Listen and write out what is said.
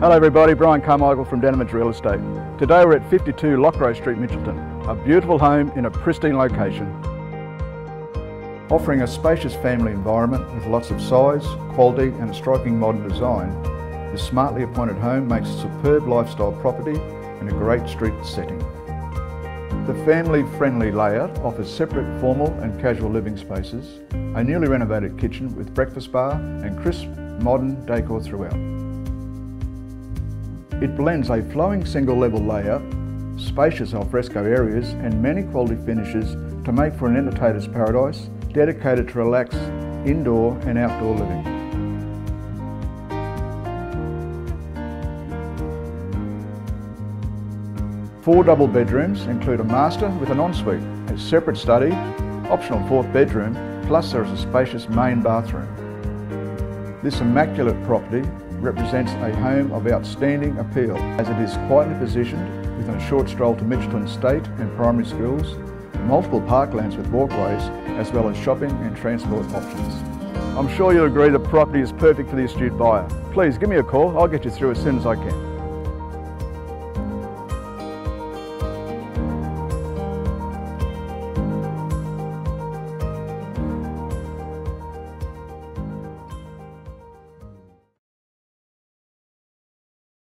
Hello everybody, Brian Carmichael from Denovans Real Estate. Today we're at 52 Lockrose Street, Mitchelton, a beautiful home in a pristine location. Offering a spacious family environment with lots of size, quality and a striking modern design, this smartly appointed home makes a superb lifestyle property in a great street setting. The family-friendly layout offers separate formal and casual living spaces, a newly renovated kitchen with breakfast bar and crisp modern decor throughout. It blends a flowing single level layout, spacious alfresco areas and many quality finishes to make for an entertainer's paradise dedicated to relax indoor and outdoor living. Four double bedrooms include a master with an ensuite, a separate study, optional fourth bedroom, plus there is a spacious main bathroom. This immaculate property represents a home of outstanding appeal as it is quietly positioned within a short stroll to Mitchelton State and primary schools, multiple parklands with walkways, as well as shopping and transport options. I'm sure you'll agree the property is perfect for the astute buyer. Please give me a call, I'll get you through as soon as I can.